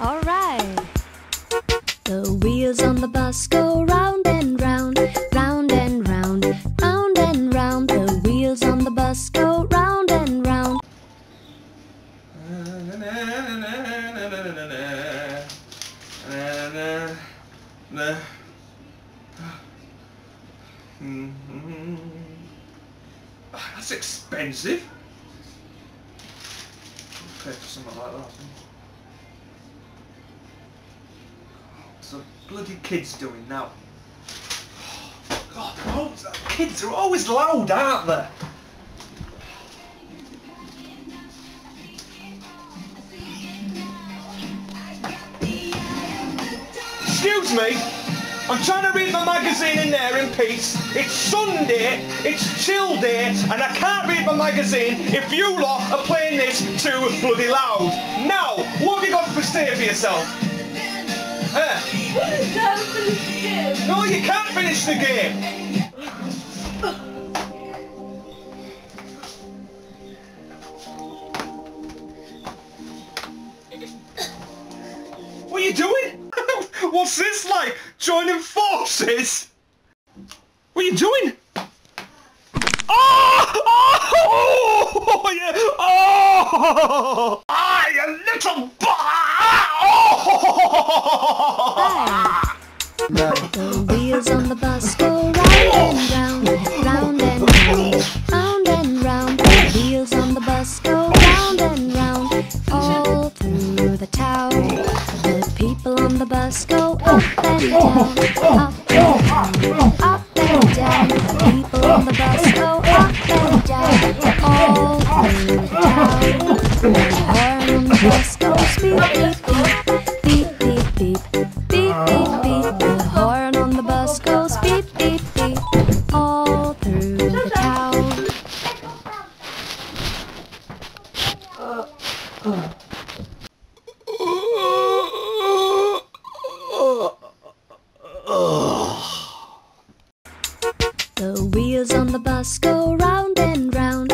Alright. The wheels on the bus go round and round, round and round, round and round. The wheels on the bus go round and round. Ah, that's expensive. I'll pay for something like that. The bloody kids doing now? God, kids are always loud, aren't they? Excuse me, I'm trying to read my magazine in there in peace. It's Sunday, it's chill day, and I can't read my magazine if you lot are playing this too bloody loud. Now, what have you got to say for yourself? Eh? No, you can't finish the game. What are you doing? What's this like? Joining forces? What are you doing? Oh! Oh! Oh! Yeah! Oh! Ah, you little b- Oh! The wheels on the bus go round and round, round and round, round and round. The wheels on the bus go round and round, all through the town. The people on the bus go up and down, up and down, up and down. People on the bus go up and down, all through the town. The wheels on the bus go round and round.